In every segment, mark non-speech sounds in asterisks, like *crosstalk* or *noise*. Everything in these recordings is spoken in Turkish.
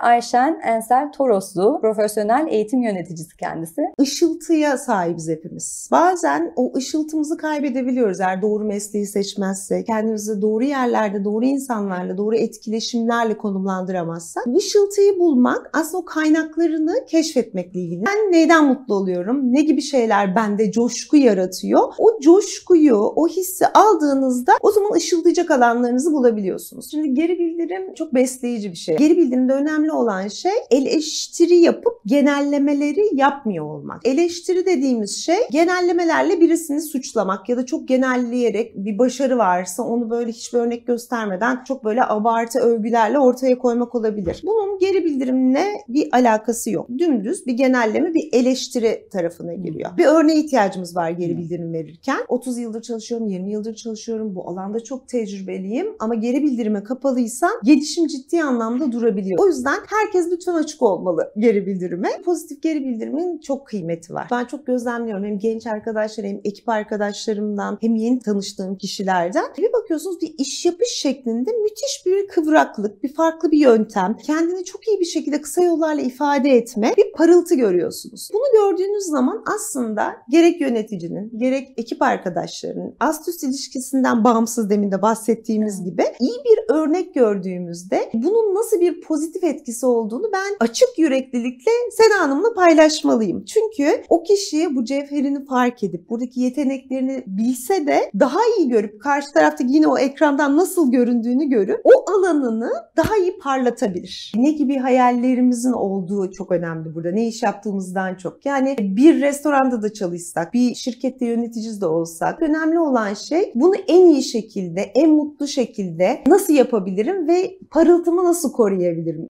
Ayşen Ensel Toroslu, profesyonel eğitim yöneticisi kendisi. Işıltıya sahibiz hepimiz. Bazen o ışıltımızı kaybedebiliyoruz eğer doğru mesleği seçmezse, kendimizi doğru yerlerde, doğru insanlarla, doğru etkileşimlerle konumlandıramazsak. Işıltıyı bulmak aslında o kaynaklarını keşfetmekle ilgili. Ben neyden mutlu oluyorum? Ne gibi şeyler bende coşku yaratıyor? O coşkuyu, o hissi aldığınızda o zaman ışıldayacak alanlarınızı bulabiliyorsunuz. Şimdi geri bildirim çok besleyici bir şey. Geri bildirimde önemli önemli olan şey eleştiri yapıp genellemeleri yapmıyor olmak. Eleştiri dediğimiz şey genellemelerle birisini suçlamak ya da çok genelleyerek bir başarı varsa onu böyle hiçbir örnek göstermeden çok böyle abartı övgülerle ortaya koymak olabilir. Bunun geri bildirimle bir alakası yok. Dümdüz bir genelleme bir eleştiri tarafına giriyor. Bir örneğe ihtiyacımız var geri bildirim verirken. 30 yıldır çalışıyorum, 20 yıldır çalışıyorum. Bu alanda çok tecrübeliyim ama geri bildirime kapalıysam gelişim ciddi anlamda durabiliyor. O yüzden herkes lütfen açık olmalı geri bildirime. Pozitif geri bildirimin çok kıymeti var. Ben çok gözlemliyorum hem genç arkadaşlar hem ekip arkadaşlarımdan hem yeni tanıştığım kişilerden. Bir bakıyorsunuz bir iş yapış şeklinde müthiş bir kıvraklık, bir farklı bir yöntem, kendini çok iyi bir şekilde kısa yollarla ifade etme, bir parıltı görüyorsunuz. Bunu gördüğünüz zaman aslında gerek yöneticinin, gerek ekip arkadaşlarının ast üst ilişkisinden bağımsız demin de bahsettiğimiz gibi iyi bir örnek gördüğümüzde bunun nasıl bir pozitif etkisi olduğunu ben açık yüreklilikle Seda Hanım'la paylaşmalıyım. Çünkü o kişi bu cevherini fark edip buradaki yeteneklerini bilse de daha iyi görüp karşı tarafta yine o ekrandan nasıl göründüğünü görüp o alanını daha iyi parlatabilir. Ne gibi hayallerimizin olduğu çok önemli burada. Ne iş yaptığımızdan çok. Yani bir restoranda da çalışsak, bir şirkette yöneticisi de olsak önemli olan şey bunu en iyi şekilde, en mutlu şekilde nasıl yapabilirim ve parıltımı nasıl koruyabilirim?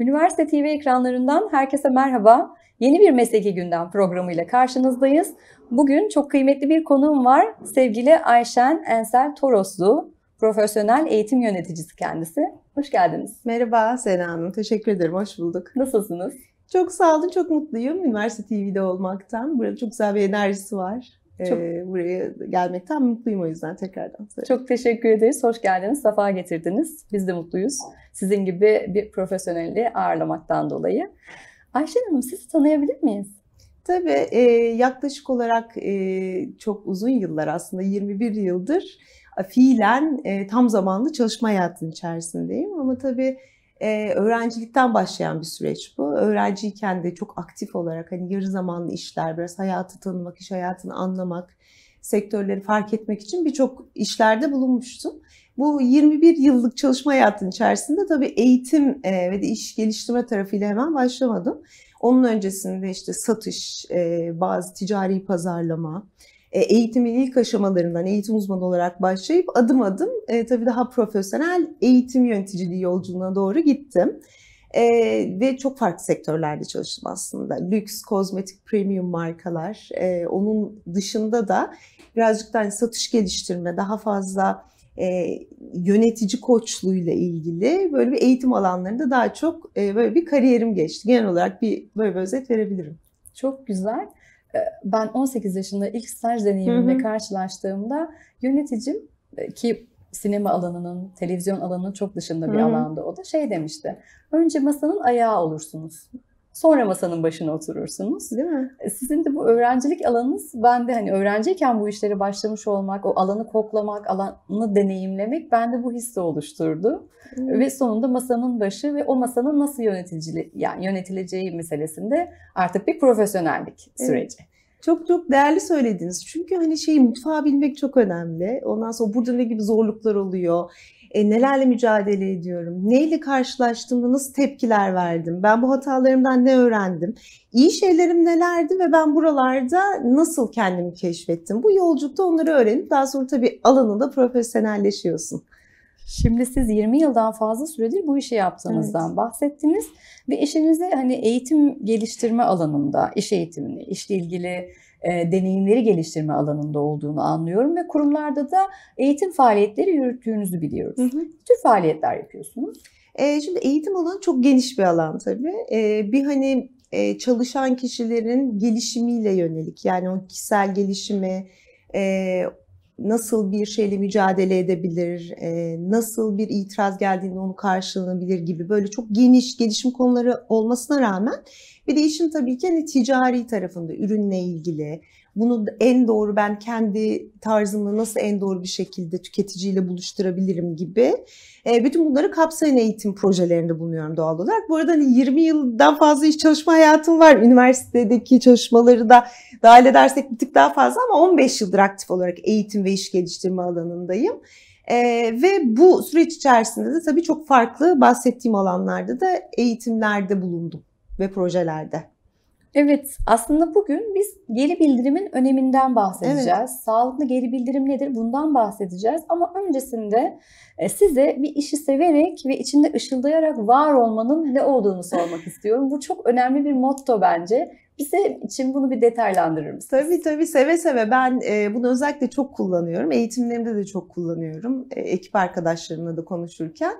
Üniversite TV ekranlarından herkese merhaba. Yeni bir Mesleki Gündem programıyla karşınızdayız. Bugün çok kıymetli bir konuğum var. Sevgili Ayşen Ensel Toroslu, profesyonel eğitim yöneticisi kendisi. Hoş geldiniz. Merhaba Sena Hanım, teşekkür ederim. Hoş bulduk. Nasılsınız? Çok sağ olun, çok mutluyum Üniversite TV'de olmaktan. Burada çok güzel bir enerjisi var. Çok... Ee, buraya gelmekten mutluyum o yüzden tekrardan. Söyleyeyim. Çok teşekkür ederiz. Hoş geldiniz. Safa getirdiniz. Biz de mutluyuz. Sizin gibi bir profesyoneli ağırlamaktan dolayı. Ayşen Hanım sizi tanıyabilir miyiz? Tabii e, yaklaşık olarak e, çok uzun yıllar aslında 21 yıldır fiilen e, tam zamanlı çalışma hayatının içerisindeyim. Ama tabii e, öğrencilikten başlayan bir süreç bu. Öğrenciyken de çok aktif olarak hani yarı zamanlı işler, biraz hayatı tanımak, iş hayatını anlamak, sektörleri fark etmek için birçok işlerde bulunmuştum. Bu 21 yıllık çalışma hayatının içerisinde tabii eğitim e, ve de iş geliştirme tarafıyla hemen başlamadım. Onun öncesinde işte satış, e, bazı ticari pazarlama, eğitimin ilk aşamalarından eğitim uzmanı olarak başlayıp adım adım e, tabii daha profesyonel eğitim yöneticiliği yolculuğuna doğru gittim. E, ve çok farklı sektörlerde çalıştım aslında. Lüks, kozmetik, premium markalar. E, onun dışında da birazcık da hani satış geliştirme, daha fazla e, yönetici koçluğuyla ilgili böyle bir eğitim alanlarında daha çok e, böyle bir kariyerim geçti. Genel olarak bir böyle bir özet verebilirim. Çok güzel. Ee, ben 18 yaşında ilk staj deneyimimle karşılaştığımda yöneticim e, ki sinema alanının, televizyon alanının çok dışında bir Hı-hı. alanda o da şey demişti. Önce masanın ayağı olursunuz. Sonra masanın başına oturursunuz. Değil mi? E, sizin de bu öğrencilik alanınız, ben de hani öğrenciyken bu işlere başlamış olmak, o alanı koklamak, alanı deneyimlemek bende bu hissi oluşturdu. Hmm. Ve sonunda masanın başı ve o masanın nasıl yöneticili, yani yönetileceği meselesinde artık bir profesyonellik süreci. Evet. Çok çok değerli söylediniz. Çünkü hani şeyi mutfağı bilmek çok önemli. Ondan sonra burada ne gibi zorluklar oluyor? E, nelerle mücadele ediyorum? Neyle karşılaştığımda nasıl tepkiler verdim? Ben bu hatalarımdan ne öğrendim? İyi şeylerim nelerdi ve ben buralarda nasıl kendimi keşfettim? Bu yolculukta onları öğrenip daha sonra tabii alanında profesyonelleşiyorsun. Şimdi siz 20 yıldan fazla süredir bu işi yaptığınızdan evet. bahsettiniz ve işinizi hani eğitim geliştirme alanında, iş eğitimini, işle ilgili e, deneyimleri geliştirme alanında olduğunu anlıyorum ve kurumlarda da eğitim faaliyetleri yürüttüğünüzü biliyoruz. Hı hı. Tür faaliyetler yapıyorsunuz? E, şimdi eğitim alanı çok geniş bir alan tabii. E, bir hani e, çalışan kişilerin gelişimiyle yönelik. Yani o kişisel gelişimi, e, nasıl bir şeyle mücadele edebilir, e, nasıl bir itiraz geldiğinde onu karşılanabilir gibi böyle çok geniş gelişim konuları olmasına rağmen bir de işin tabii ki hani ticari tarafında ürünle ilgili, bunu en doğru ben kendi tarzımla nasıl en doğru bir şekilde tüketiciyle buluşturabilirim gibi e, bütün bunları kapsayan eğitim projelerinde bulunuyorum doğal olarak. Bu arada hani 20 yıldan fazla iş çalışma hayatım var. Üniversitedeki çalışmaları da dahil edersek bir tık daha fazla ama 15 yıldır aktif olarak eğitim ve iş geliştirme alanındayım. Ee, ve bu süreç içerisinde de tabii çok farklı bahsettiğim alanlarda da eğitimlerde bulundum ve projelerde. Evet, aslında bugün biz geri bildirimin öneminden bahsedeceğiz. Evet. Sağlıklı geri bildirim nedir? Bundan bahsedeceğiz. Ama öncesinde e, size bir işi severek ve içinde ışıldayarak var olmanın ne olduğunu sormak *laughs* istiyorum. Bu çok önemli bir motto bence. Bize için bunu bir detaylandırır mısınız? Tabii tabii seve seve. Ben e, bunu özellikle çok kullanıyorum. Eğitimlerimde de çok kullanıyorum. E, ekip arkadaşlarımla da konuşurken.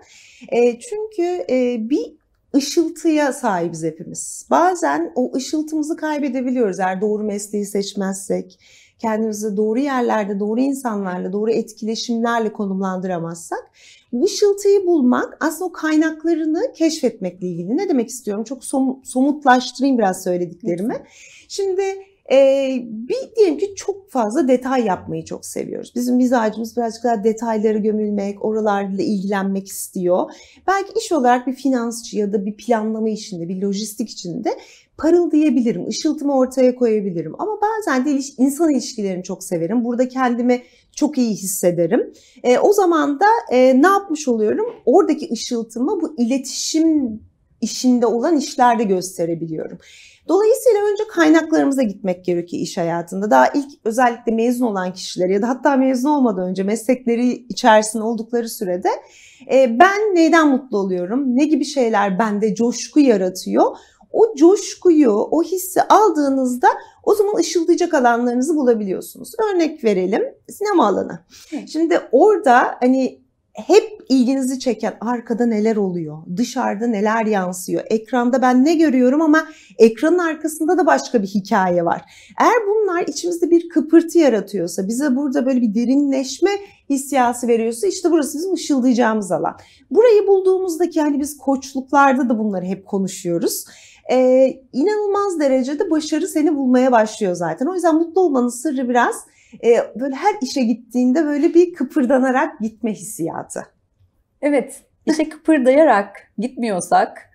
E, çünkü e, bir ışıltıya sahibiz hepimiz. Bazen o ışıltımızı kaybedebiliyoruz eğer doğru mesleği seçmezsek, kendimizi doğru yerlerde, doğru insanlarla, doğru etkileşimlerle konumlandıramazsak. Bu ışıltıyı bulmak aslında o kaynaklarını keşfetmekle ilgili. Ne demek istiyorum? Çok somutlaştırayım biraz söylediklerimi. Şimdi ee, bir diyelim ki çok fazla detay yapmayı çok seviyoruz. Bizim mizacımız birazcık daha detayları gömülmek, oralarla ilgilenmek istiyor. Belki iş olarak bir finansçı ya da bir planlama işinde, bir lojistik içinde parıldayabilirim, ışıltımı ortaya koyabilirim. Ama bazen de insan ilişkilerini çok severim. Burada kendimi çok iyi hissederim. E, o zaman da e, ne yapmış oluyorum? Oradaki ışıltımı bu iletişim işinde olan işlerde gösterebiliyorum. Dolayısıyla önce kaynaklarımıza gitmek gerekiyor iş hayatında. Daha ilk özellikle mezun olan kişiler ya da hatta mezun olmadan önce meslekleri içerisinde oldukları sürede e, ben neyden mutlu oluyorum? Ne gibi şeyler bende coşku yaratıyor? O coşkuyu, o hissi aldığınızda o zaman ışıldayacak alanlarınızı bulabiliyorsunuz. Örnek verelim sinema alanı. Şimdi orada hani hep ilginizi çeken arkada neler oluyor, dışarıda neler yansıyor, ekranda ben ne görüyorum ama ekranın arkasında da başka bir hikaye var. Eğer bunlar içimizde bir kıpırtı yaratıyorsa, bize burada böyle bir derinleşme hissiyatı veriyorsa işte burası bizim ışıldayacağımız alan. Burayı bulduğumuzdaki hani biz koçluklarda da bunları hep konuşuyoruz. Ee, inanılmaz derecede başarı seni bulmaya başlıyor zaten. O yüzden mutlu olmanın sırrı biraz e, böyle her işe gittiğinde böyle bir kıpırdanarak gitme hissiyatı. Evet, işe kıpırdayarak gitmiyorsak,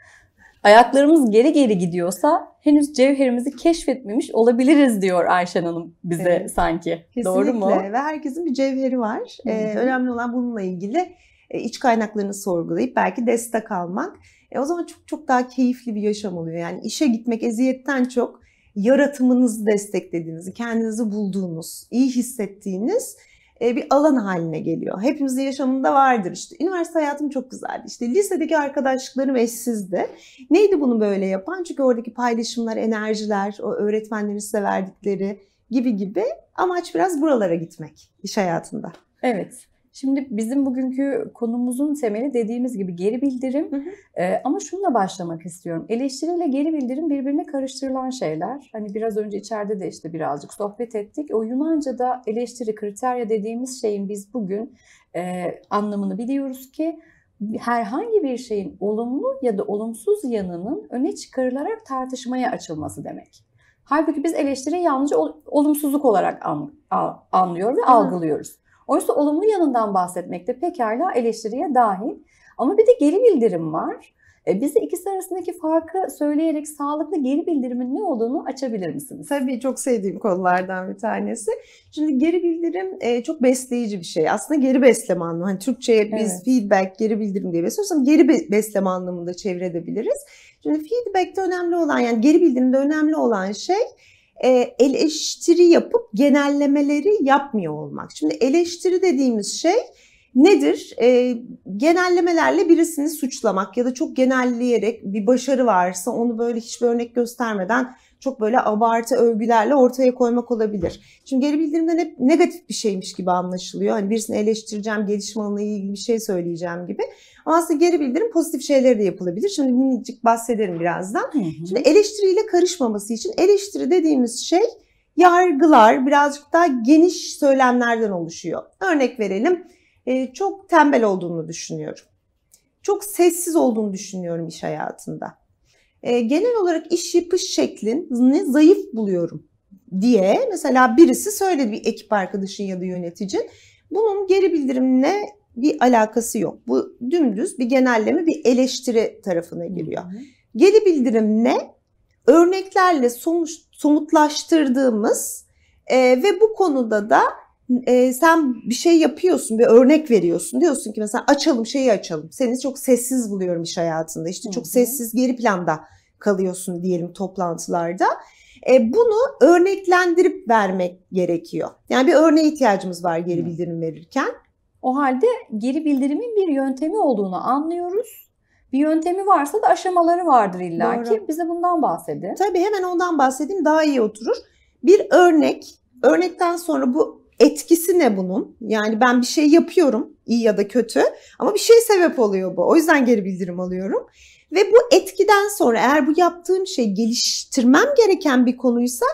ayaklarımız geri geri gidiyorsa henüz cevherimizi keşfetmemiş olabiliriz diyor Ayşen Hanım bize evet. sanki. Kesinlikle. Doğru mu? Ve herkesin bir cevheri var. Ee, önemli olan bununla ilgili e, iç kaynaklarını sorgulayıp belki destek almak. E, o zaman çok çok daha keyifli bir yaşam oluyor. Yani işe gitmek eziyetten çok yaratımınızı desteklediğiniz, kendinizi bulduğunuz, iyi hissettiğiniz e, bir alan haline geliyor. Hepimizin yaşamında vardır işte. Üniversite hayatım çok güzeldi. İşte lisedeki arkadaşlıklarım eşsizdi. Neydi bunu böyle yapan? Çünkü oradaki paylaşımlar, enerjiler, o öğretmenlerin size verdikleri gibi gibi amaç biraz buralara gitmek iş hayatında. Evet. Şimdi bizim bugünkü konumuzun temeli dediğimiz gibi geri bildirim. Hı hı. Ee, ama şununla başlamak istiyorum. Eleştiriyle geri bildirim birbirine karıştırılan şeyler. Hani biraz önce içeride de işte birazcık sohbet ettik. O Yunanca'da eleştiri, kriterya dediğimiz şeyin biz bugün e, anlamını biliyoruz ki herhangi bir şeyin olumlu ya da olumsuz yanının öne çıkarılarak tartışmaya açılması demek. Halbuki biz eleştiri yalnızca olumsuzluk olarak an, anlıyor ve Hı. algılıyoruz. Oysa olumlu yanından bahsetmekte pekala eleştiriye dahil. Ama bir de geri bildirim var. E, bize ikisi arasındaki farkı söyleyerek sağlıklı geri bildirimin ne olduğunu açabilir misiniz? Tabii çok sevdiğim konulardan bir tanesi. Şimdi geri bildirim e, çok besleyici bir şey. Aslında geri besleme anlamı. Hani Türkçe'ye biz evet. feedback, geri bildirim diye besliyoruz geri besleme anlamında çevirebiliriz. Şimdi feedback'te önemli olan yani geri bildirimde önemli olan şey eleştiri yapıp genellemeleri yapmıyor olmak. Şimdi eleştiri dediğimiz şey nedir? E, genellemelerle birisini suçlamak ya da çok genelleyerek bir başarı varsa onu böyle hiçbir örnek göstermeden çok böyle abartı övgülerle ortaya koymak olabilir. Şimdi geri bildirimden hep negatif bir şeymiş gibi anlaşılıyor. Hani birisini eleştireceğim, gelişim alanıyla ilgili bir şey söyleyeceğim gibi. Ama aslında geri bildirim pozitif şeyleri de yapılabilir. Şimdi minicik bahsederim birazdan. Hı hı. Şimdi eleştiriyle karışmaması için eleştiri dediğimiz şey yargılar birazcık daha geniş söylemlerden oluşuyor. Örnek verelim. E, çok tembel olduğunu düşünüyorum. Çok sessiz olduğunu düşünüyorum iş hayatında. E, genel olarak iş yapış şeklini zayıf buluyorum diye mesela birisi söyledi bir ekip arkadaşın ya da yöneticin. Bunun geri bildirimle bir alakası yok. Bu dümdüz bir genelleme, bir eleştiri tarafına giriyor. Geri bildirim ne? Örneklerle sonuç, somutlaştırdığımız e, ve bu konuda da e, sen bir şey yapıyorsun, bir örnek veriyorsun. Diyorsun ki mesela açalım şeyi açalım. Seni çok sessiz buluyorum iş hayatında. İşte çok sessiz geri planda kalıyorsun diyelim toplantılarda. E, bunu örneklendirip vermek gerekiyor. Yani bir örneğe ihtiyacımız var geri bildirim verirken. O halde geri bildirimin bir yöntemi olduğunu anlıyoruz. Bir yöntemi varsa da aşamaları vardır illaki. Bize bundan bahsedin. Tabii hemen ondan bahsedeyim daha iyi oturur. Bir örnek, örnekten sonra bu etkisi ne bunun? Yani ben bir şey yapıyorum iyi ya da kötü ama bir şey sebep oluyor bu. O yüzden geri bildirim alıyorum. Ve bu etkiden sonra eğer bu yaptığım şey geliştirmem gereken bir konuysa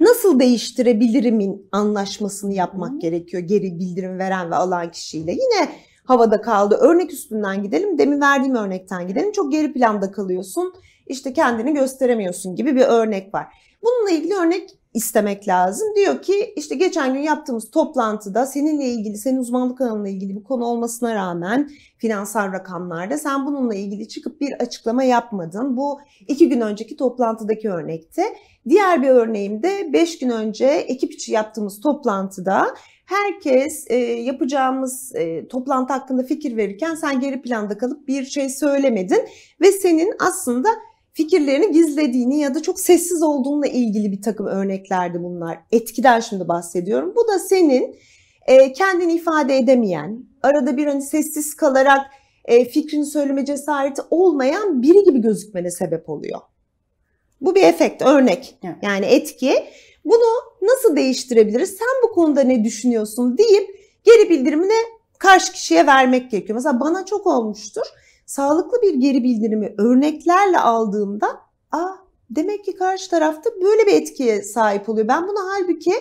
nasıl değiştirebilirimin anlaşmasını yapmak Hı. gerekiyor geri bildirim veren ve alan kişiyle. Yine havada kaldı. Örnek üstünden gidelim. Demin verdiğim örnekten gidelim. Çok geri planda kalıyorsun. İşte kendini gösteremiyorsun gibi bir örnek var. Bununla ilgili örnek istemek lazım. Diyor ki işte geçen gün yaptığımız toplantıda seninle ilgili, senin uzmanlık alanına ilgili bir konu olmasına rağmen finansal rakamlarda sen bununla ilgili çıkıp bir açıklama yapmadın. Bu iki gün önceki toplantıdaki örnekte. Diğer bir örneğimde beş gün önce ekip içi yaptığımız toplantıda herkes e, yapacağımız e, toplantı hakkında fikir verirken sen geri planda kalıp bir şey söylemedin ve senin aslında fikirlerini gizlediğini ya da çok sessiz olduğunla ilgili bir takım örneklerdi bunlar. Etkiden şimdi bahsediyorum. Bu da senin e, kendini ifade edemeyen, arada bir hani sessiz kalarak e, fikrini söyleme cesareti olmayan biri gibi gözükmene sebep oluyor. Bu bir efekt, örnek. Evet. Yani etki. Bunu nasıl değiştirebiliriz? Sen bu konuda ne düşünüyorsun deyip geri bildirimini karşı kişiye vermek gerekiyor. Mesela bana çok olmuştur sağlıklı bir geri bildirimi örneklerle aldığımda aa demek ki karşı tarafta böyle bir etkiye sahip oluyor. Ben bunu halbuki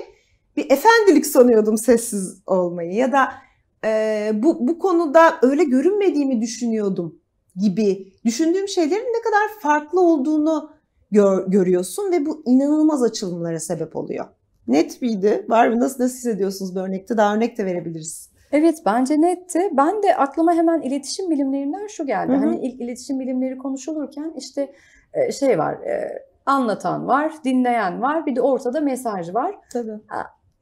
bir efendilik sanıyordum sessiz olmayı ya da e, bu, bu konuda öyle görünmediğimi düşünüyordum gibi düşündüğüm şeylerin ne kadar farklı olduğunu gör, görüyorsun ve bu inanılmaz açılımlara sebep oluyor. Net miydi? Var mı? Nasıl, nasıl hissediyorsunuz bu örnekte? Daha örnek de verebiliriz. Evet bence netti. Ben de aklıma hemen iletişim bilimlerinden şu geldi. Hı hı. Hani ilk iletişim bilimleri konuşulurken işte e, şey var, e, anlatan var, dinleyen var, bir de ortada mesaj var. Tabii.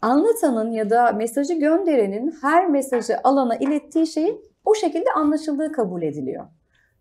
Anlatanın ya da mesajı gönderenin her mesajı alana ilettiği şeyin o şekilde anlaşıldığı kabul ediliyor.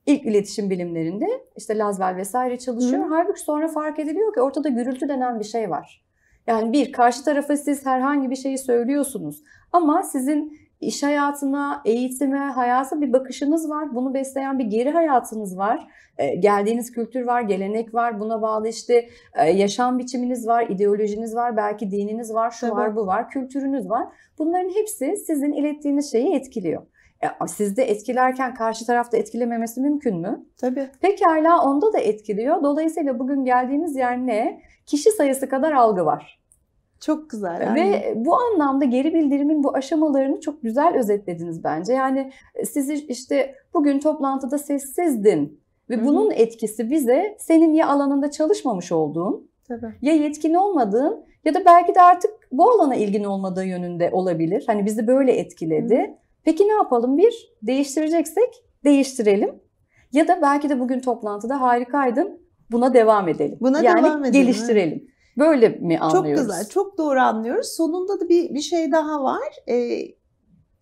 İlk iletişim bilimlerinde işte Lazwell vesaire çalışıyor. Hı. Halbuki sonra fark ediliyor ki ortada gürültü denen bir şey var. Yani bir karşı tarafa siz herhangi bir şeyi söylüyorsunuz ama sizin iş hayatına, eğitime, hayata bir bakışınız var. Bunu besleyen bir geri hayatınız var. E, geldiğiniz kültür var, gelenek var. Buna bağlı işte e, yaşam biçiminiz var, ideolojiniz var, belki dininiz var, şu Tabii. var, bu var, kültürünüz var. Bunların hepsi sizin ilettiğiniz şeyi etkiliyor. E, sizde etkilerken karşı tarafta etkilememesi mümkün mü? Tabii. Pekala onda da etkiliyor. Dolayısıyla bugün geldiğimiz yer ne? Kişi sayısı kadar algı var. Çok güzel. Yani. Ve bu anlamda geri bildirimin bu aşamalarını çok güzel özetlediniz bence. Yani e, sizi işte bugün toplantıda sessizdin ve Hı-hı. bunun etkisi bize senin ya alanında çalışmamış olduğun, Tabii. ya yetkin olmadığın ya da belki de artık bu alana ilgin olmadığı yönünde olabilir. Hani bizi böyle etkiledi. Hı-hı. Peki ne yapalım? Bir, değiştireceksek değiştirelim. Ya da belki de bugün toplantıda harikaydın, buna devam edelim. Buna yani devam edelim. geliştirelim. Evet. Böyle mi anlıyoruz? Çok güzel, çok doğru anlıyoruz. Sonunda da bir, bir şey daha var. Ee,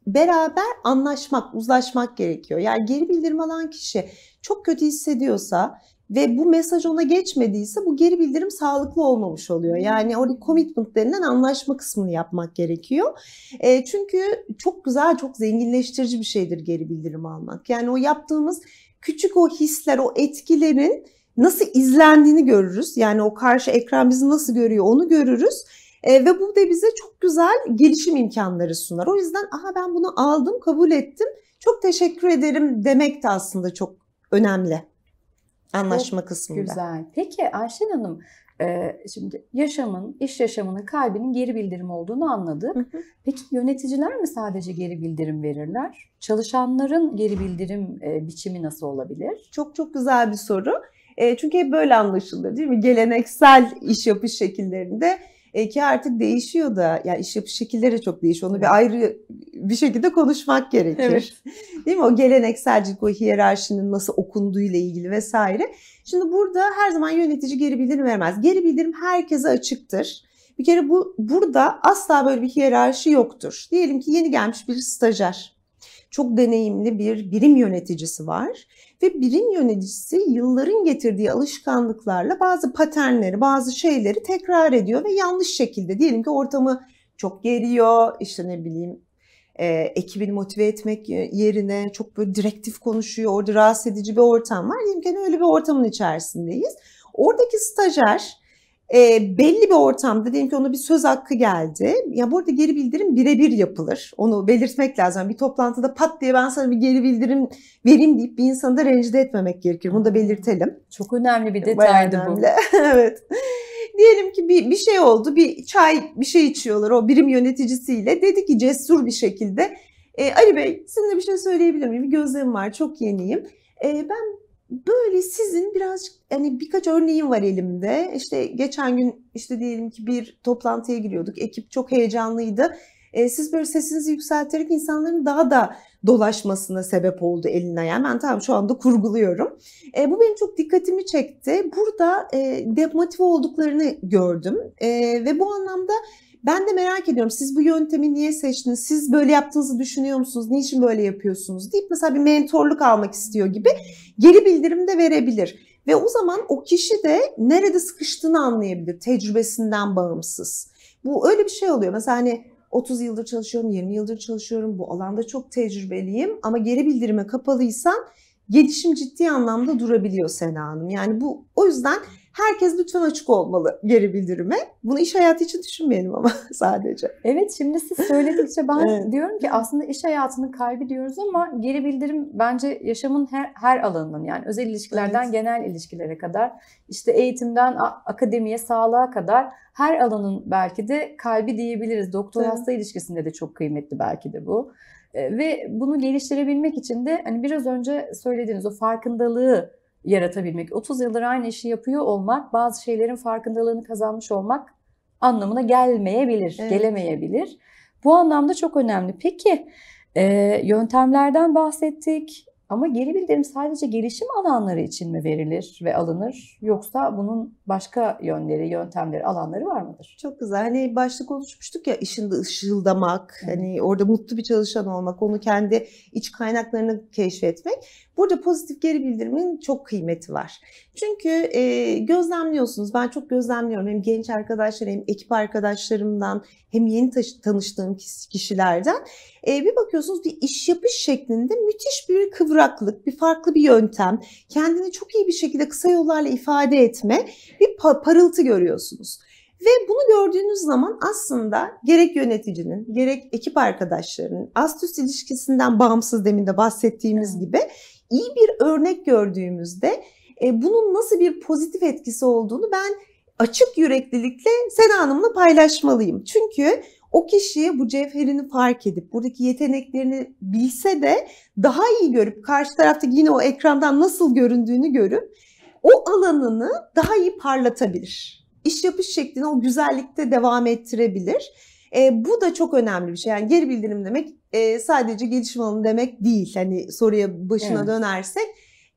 beraber anlaşmak, uzlaşmak gerekiyor. Yani geri bildirim alan kişi çok kötü hissediyorsa ve bu mesaj ona geçmediyse bu geri bildirim sağlıklı olmamış oluyor. Yani orada commitment denilen anlaşma kısmını yapmak gerekiyor. E, çünkü çok güzel, çok zenginleştirici bir şeydir geri bildirim almak. Yani o yaptığımız küçük o hisler, o etkilerin nasıl izlendiğini görürüz. Yani o karşı ekran bizi nasıl görüyor onu görürüz. E, ve bu da bize çok güzel gelişim imkanları sunar. O yüzden aha ben bunu aldım, kabul ettim. Çok teşekkür ederim demek de aslında çok önemli anlaşma çok kısmında. Güzel. Peki Ayşen Hanım, şimdi yaşamın, iş yaşamının kalbinin geri bildirim olduğunu anladık. Hı hı. Peki yöneticiler mi sadece geri bildirim verirler? Çalışanların geri bildirim biçimi nasıl olabilir? Çok çok güzel bir soru. Çünkü hep böyle anlaşılır değil mi? Geleneksel iş yapış şekillerinde e, ki artık değişiyor da yani iş yapış şekilleri çok değişiyor. Onu bir ayrı bir şekilde konuşmak gerekir. Evet. Değil mi? O gelenekselcilik, o hiyerarşinin nasıl okunduğu ile ilgili vesaire. Şimdi burada her zaman yönetici geri bildirim vermez. Geri bildirim herkese açıktır. Bir kere bu burada asla böyle bir hiyerarşi yoktur. Diyelim ki yeni gelmiş bir stajyer. Çok deneyimli bir birim yöneticisi var ve birim yöneticisi yılların getirdiği alışkanlıklarla bazı paternleri, bazı şeyleri tekrar ediyor ve yanlış şekilde diyelim ki ortamı çok geriyor, işte ne bileyim e, ekibini motive etmek yerine çok böyle direktif konuşuyor, orada rahatsız edici bir ortam var. Diyelim ki öyle bir ortamın içerisindeyiz. Oradaki stajyer e, belli bir ortamda diyelim ki ona bir söz hakkı geldi. Ya burada geri bildirim birebir yapılır. Onu belirtmek lazım. Bir toplantıda pat diye ben sana bir geri bildirim vereyim deyip bir insanı da rencide etmemek gerekir. Bunu da belirtelim. Çok önemli bir detaydı bu. *laughs* evet. Diyelim ki bir, bir şey oldu. Bir çay bir şey içiyorlar o birim yöneticisiyle. Dedi ki cesur bir şekilde e, Ali Bey sizinle bir şey söyleyebilir miyim? Bir gözlemim var. Çok yeniyim. E, ben böyle sizin birazcık hani birkaç örneğim var elimde. İşte geçen gün işte diyelim ki bir toplantıya giriyorduk. Ekip çok heyecanlıydı. E, siz böyle sesinizi yükselterek insanların daha da dolaşmasına sebep oldu eline ayağına. Ben tamam şu anda kurguluyorum. E, bu benim çok dikkatimi çekti. Burada e, demotive olduklarını gördüm. E, ve bu anlamda ben de merak ediyorum siz bu yöntemi niye seçtiniz? Siz böyle yaptığınızı düşünüyor musunuz? Niçin böyle yapıyorsunuz? deyip mesela bir mentorluk almak istiyor gibi geri bildirim de verebilir. Ve o zaman o kişi de nerede sıkıştığını anlayabilir tecrübesinden bağımsız. Bu öyle bir şey oluyor. Mesela hani 30 yıldır çalışıyorum, 20 yıldır çalışıyorum. Bu alanda çok tecrübeliyim ama geri bildirime kapalıysan gelişim ciddi anlamda durabiliyor Sena Hanım. Yani bu o yüzden Herkes lütfen açık olmalı geri bildirime. Bunu iş hayatı için düşünmeyelim ama *laughs* sadece. Evet şimdi siz söyledikçe ben *laughs* evet. diyorum ki aslında iş hayatının kalbi diyoruz ama geri bildirim bence yaşamın her, her alanının yani özel ilişkilerden evet. genel ilişkilere kadar işte eğitimden akademiye sağlığa kadar her alanın belki de kalbi diyebiliriz. Doktor hasta ilişkisinde de çok kıymetli belki de bu. Ve bunu geliştirebilmek için de hani biraz önce söylediğiniz o farkındalığı yaratabilmek. 30 yıldır aynı işi yapıyor olmak, bazı şeylerin farkındalığını kazanmış olmak anlamına gelmeyebilir, evet. gelemeyebilir. Bu anlamda çok önemli. Peki e, yöntemlerden bahsettik. Ama geri bildirim sadece gelişim alanları için mi verilir ve alınır yoksa bunun başka yönleri, yöntemleri, alanları var mıdır? Çok güzel. Hani başta konuşmuştuk ya işinde ışıldamak, Hı. hani orada mutlu bir çalışan olmak, onu kendi iç kaynaklarını keşfetmek. Burada pozitif geri bildirimin çok kıymeti var. Çünkü e, gözlemliyorsunuz. Ben çok gözlemliyorum hem genç arkadaşlar hem ekip arkadaşlarımdan hem yeni tanıştığım kişilerden. E, bir bakıyorsunuz bir iş yapış şeklinde müthiş bir kıvraklık, bir farklı bir yöntem, kendini çok iyi bir şekilde kısa yollarla ifade etme, bir parıltı görüyorsunuz. Ve bunu gördüğünüz zaman aslında gerek yöneticinin, gerek ekip arkadaşlarının ast üst ilişkisinden bağımsız demin de bahsettiğimiz gibi iyi bir örnek gördüğümüzde e, bunun nasıl bir pozitif etkisi olduğunu ben açık yüreklilikle Sena Hanım'la paylaşmalıyım. Çünkü o kişi bu cevherini fark edip buradaki yeteneklerini bilse de daha iyi görüp karşı taraftaki yine o ekrandan nasıl göründüğünü görüp o alanını daha iyi parlatabilir. İş yapış şeklini o güzellikte devam ettirebilir. E, bu da çok önemli bir şey. Yani geri bildirim demek e, sadece gelişim alanı demek değil. Hani soruya başına evet. dönersek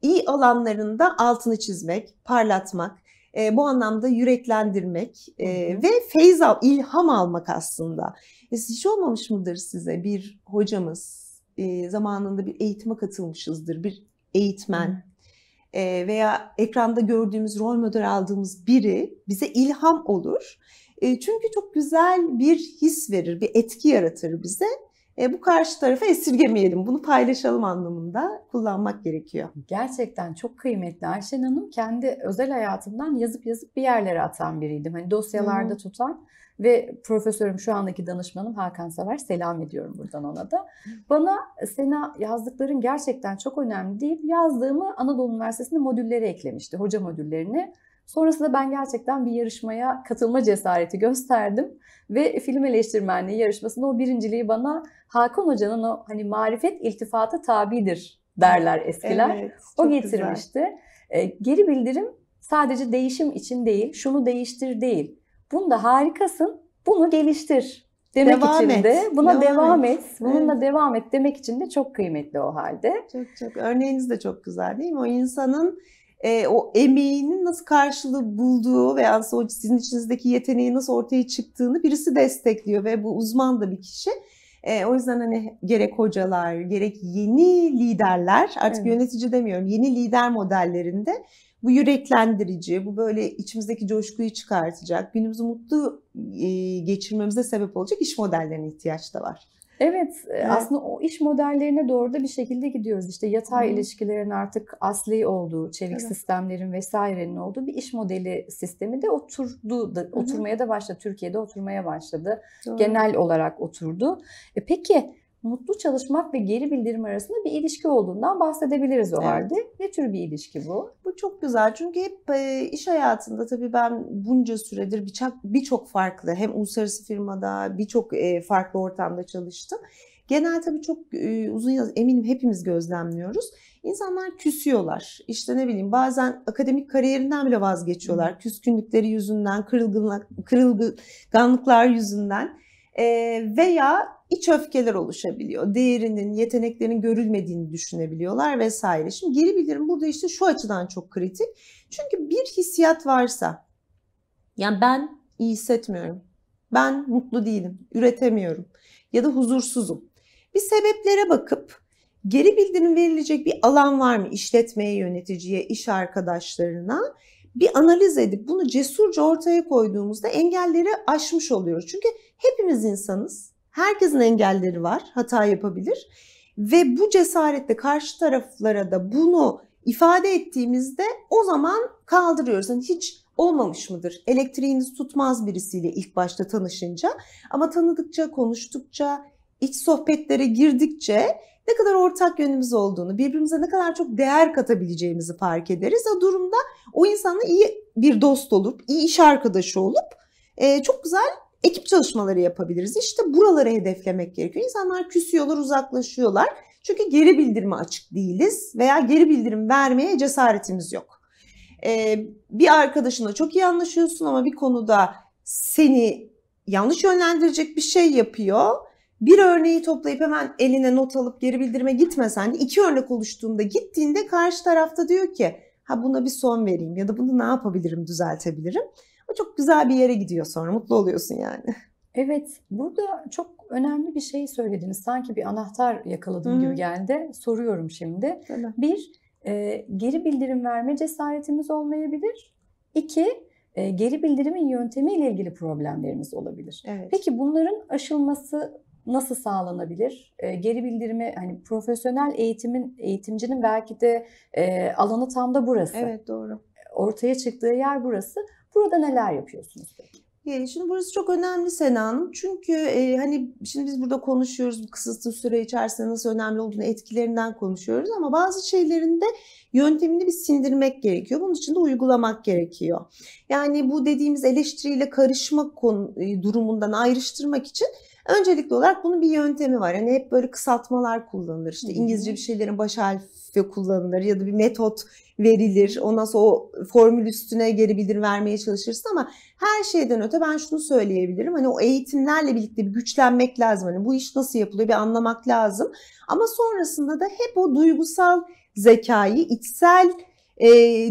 iyi alanlarında altını çizmek, parlatmak, e, bu anlamda yüreklendirmek e, ve feyz al, ilham almak aslında. E, hiç olmamış mıdır size bir hocamız e, zamanında bir eğitime katılmışızdır, bir eğitmen. e, veya ekranda gördüğümüz rol model aldığımız biri bize ilham olur. E, çünkü çok güzel bir his verir, bir etki yaratır bize. E, bu karşı tarafa esirgemeyelim, bunu paylaşalım anlamında kullanmak gerekiyor. Gerçekten çok kıymetli. Ayşen Hanım kendi özel hayatımdan yazıp yazıp bir yerlere atan biriydim. Hani dosyalarda hmm. tutan ve profesörüm şu andaki danışmanım Hakan Sever selam ediyorum buradan ona da. Bana Sena yazdıkların gerçekten çok önemli deyip yazdığımı Anadolu Üniversitesi'nde modülleri eklemişti. Hoca modüllerini. Sonrasında ben gerçekten bir yarışmaya katılma cesareti gösterdim ve film eleştirmenliği yarışmasında o birinciliği bana Hakan Hoca'nın o hani marifet iltifatı tabidir derler eskiler. Evet, o getirmişti. Güzel. Geri bildirim sadece değişim için değil, şunu değiştir değil. Bunda harikasın, bunu geliştir demek devam için et. de buna devam, devam et. et. Bununla evet. devam et demek için de çok kıymetli o halde. Çok çok. Örneğiniz de çok güzel değil mi? O insanın e, o emeğinin nasıl karşılığı bulduğu veya o sizin içinizdeki yeteneği nasıl ortaya çıktığını birisi destekliyor ve bu uzman da bir kişi. E, o yüzden hani gerek hocalar, gerek yeni liderler, artık evet. yönetici demiyorum, yeni lider modellerinde bu yüreklendirici, bu böyle içimizdeki coşkuyu çıkartacak, günümüzü mutlu e, geçirmemize sebep olacak iş modellerine ihtiyaç da var. Evet, e, evet, aslında o iş modellerine doğru da bir şekilde gidiyoruz. İşte yatay Hı. ilişkilerin artık asli olduğu, çelik evet. sistemlerin vesairenin olduğu bir iş modeli sistemi de oturdu, da, Hı. oturmaya da başladı. Türkiye'de oturmaya başladı. Doğru. Genel olarak oturdu. E peki mutlu çalışmak ve geri bildirim arasında bir ilişki olduğundan bahsedebiliriz o evet. halde. Ne tür bir ilişki bu? Bu çok güzel çünkü hep e, iş hayatında tabii ben bunca süredir birçok birçok farklı hem uluslararası firmada birçok e, farklı ortamda çalıştım. Genel tabii çok e, uzun yıl eminim hepimiz gözlemliyoruz. İnsanlar küsüyorlar. İşte ne bileyim bazen akademik kariyerinden bile vazgeçiyorlar. Küskünlükleri yüzünden, kırılganlık, kırılganlıklar yüzünden veya iç öfkeler oluşabiliyor. Değerinin, yeteneklerinin görülmediğini düşünebiliyorlar vesaire. Şimdi geri bildirim burada işte şu açıdan çok kritik. Çünkü bir hissiyat varsa, yani ben iyi hissetmiyorum, ben mutlu değilim, üretemiyorum ya da huzursuzum. Bir sebeplere bakıp geri bildirim verilecek bir alan var mı işletmeye, yöneticiye, iş arkadaşlarına? Bir analiz edip bunu cesurca ortaya koyduğumuzda engelleri aşmış oluyoruz. Çünkü hepimiz insanız Herkesin engelleri var, hata yapabilir. Ve bu cesaretle karşı taraflara da bunu ifade ettiğimizde o zaman kaldırıyoruz. Yani hiç olmamış mıdır? Elektriğiniz tutmaz birisiyle ilk başta tanışınca ama tanıdıkça, konuştukça, iç sohbetlere girdikçe ne kadar ortak yönümüz olduğunu, birbirimize ne kadar çok değer katabileceğimizi fark ederiz. O durumda o insanla iyi bir dost olup, iyi iş arkadaşı olup çok güzel ekip çalışmaları yapabiliriz. İşte buraları hedeflemek gerekiyor. İnsanlar küsüyorlar, uzaklaşıyorlar. Çünkü geri bildirime açık değiliz veya geri bildirim vermeye cesaretimiz yok. Ee, bir arkadaşınla çok iyi anlaşıyorsun ama bir konuda seni yanlış yönlendirecek bir şey yapıyor. Bir örneği toplayıp hemen eline not alıp geri bildirime gitmesen de iki örnek oluştuğunda gittiğinde karşı tarafta diyor ki ha buna bir son vereyim ya da bunu ne yapabilirim düzeltebilirim. O çok güzel bir yere gidiyor sonra mutlu oluyorsun yani. Evet, burada çok önemli bir şey söylediniz. Sanki bir anahtar yakaladım Hı-hı. gibi geldi. Soruyorum şimdi. Tabii. Bir, e, geri bildirim verme cesaretimiz olmayabilir. İki, e, geri bildirimin yöntemiyle ilgili problemlerimiz olabilir. Evet. Peki bunların aşılması nasıl sağlanabilir? E, geri bildirimi hani profesyonel eğitimin eğitimcinin belki de e, alanı tam da burası. Evet doğru. Ortaya çıktığı yer burası. Burada neler yapıyorsunuz peki? Şimdi burası çok önemli Sena Hanım. Çünkü e, hani şimdi biz burada konuşuyoruz bu kısıtlı süre içerisinde nasıl önemli olduğunu etkilerinden konuşuyoruz ama bazı şeylerin de yöntemini bir sindirmek gerekiyor. Bunun için de uygulamak gerekiyor. Yani bu dediğimiz eleştiriyle karışma konu, e, durumundan ayrıştırmak için öncelikli olarak bunun bir yöntemi var. Yani hep böyle kısaltmalar kullanılır. İşte İngilizce bir şeylerin baş harfi kullanılır ya da bir metot verilir. Ondan sonra o formül üstüne geri bildirim vermeye çalışırsın ama her şeyden öte ben şunu söyleyebilirim. Hani o eğitimlerle birlikte bir güçlenmek lazım. Hani bu iş nasıl yapılıyor bir anlamak lazım. Ama sonrasında da hep o duygusal zekayı, içsel e,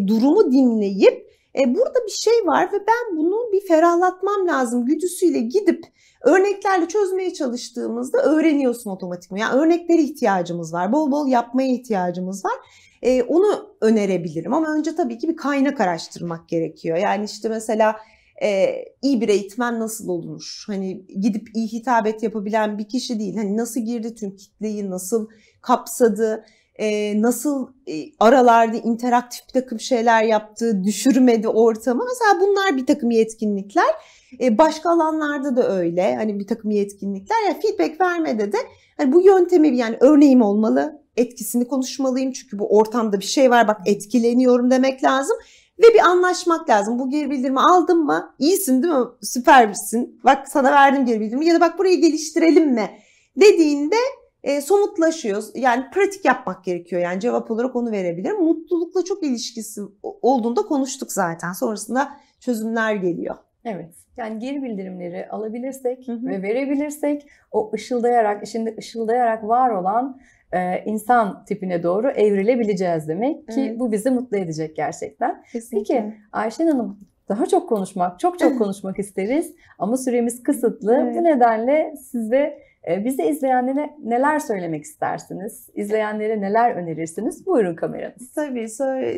durumu dinleyip E, burada bir şey var ve ben bunu bir ferahlatmam lazım güdüsüyle gidip örneklerle çözmeye çalıştığımızda öğreniyorsun otomatikman. Yani örneklere ihtiyacımız var. Bol bol yapmaya ihtiyacımız var. E, onu önerebilirim ama önce tabii ki bir kaynak araştırmak gerekiyor. Yani işte mesela e, iyi bir eğitmen nasıl olunur? Hani gidip iyi hitabet yapabilen bir kişi değil. Hani nasıl girdi tüm kitleyi, nasıl kapsadı, e, nasıl e, aralarda interaktif bir takım şeyler yaptı, düşürmedi ortamı. Mesela bunlar bir takım yetkinlikler. E, başka alanlarda da öyle. Hani bir takım yetkinlikler. Yani feedback vermede de hani bu yöntemi yani örneğim olmalı. Etkisini konuşmalıyım çünkü bu ortamda bir şey var bak etkileniyorum demek lazım. Ve bir anlaşmak lazım. Bu geri bildirimi aldın mı? İyisin değil mi? Süpersin. Bak sana verdim geri bildirimi. Ya da bak burayı geliştirelim mi? Dediğinde e, somutlaşıyor. Yani pratik yapmak gerekiyor. Yani cevap olarak onu verebilirim. Mutlulukla çok ilişkisi olduğunda konuştuk zaten. Sonrasında çözümler geliyor. Evet. Yani geri bildirimleri alabilirsek hı hı. ve verebilirsek o ışıldayarak, işinde ışıldayarak var olan e, insan tipine doğru evrilebileceğiz demek ki evet. bu bizi mutlu edecek gerçekten. Kesinlikle. Peki Ayşen Hanım daha çok konuşmak, çok çok *laughs* konuşmak isteriz ama süremiz kısıtlı. Evet. Bu nedenle size e, bize izleyenlere neler söylemek istersiniz? İzleyenlere neler önerirsiniz? Buyurun kameranız. Tabii.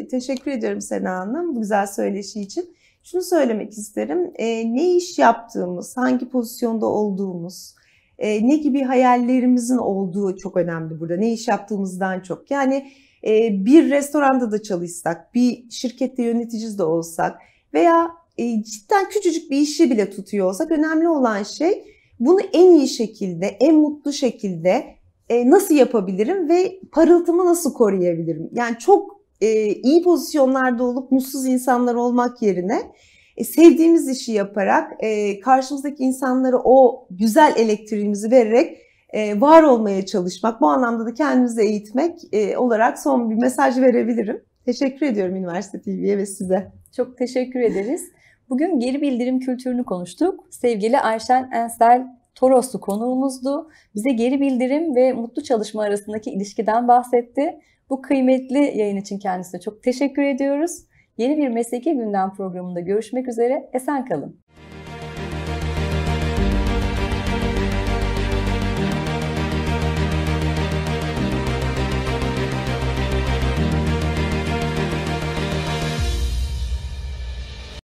Teşekkür ediyorum Sena Hanım bu güzel söyleşi için. Şunu söylemek isterim. E, ne iş yaptığımız, hangi pozisyonda olduğumuz, e, ne gibi hayallerimizin olduğu çok önemli burada. Ne iş yaptığımızdan çok. Yani e, bir restoranda da çalışsak, bir şirkette yöneticisi de olsak veya cidden küçücük bir işi bile tutuyor olsak önemli olan şey bunu en iyi şekilde, en mutlu şekilde e, nasıl yapabilirim ve parıltımı nasıl koruyabilirim? Yani çok e, iyi pozisyonlarda olup mutsuz insanlar olmak yerine e, sevdiğimiz işi yaparak e, karşımızdaki insanlara o güzel elektriğimizi vererek e, var olmaya çalışmak, bu anlamda da kendimizi eğitmek e, olarak son bir mesaj verebilirim. Teşekkür ediyorum Üniversite TV'ye ve size. Çok teşekkür ederiz. Bugün geri bildirim kültürünü konuştuk. Sevgili Ayşen Ensel Toroslu konuğumuzdu. Bize geri bildirim ve mutlu çalışma arasındaki ilişkiden bahsetti. Bu kıymetli yayın için kendisine çok teşekkür ediyoruz. Yeni bir Mesleki Gündem programında görüşmek üzere. Esen kalın.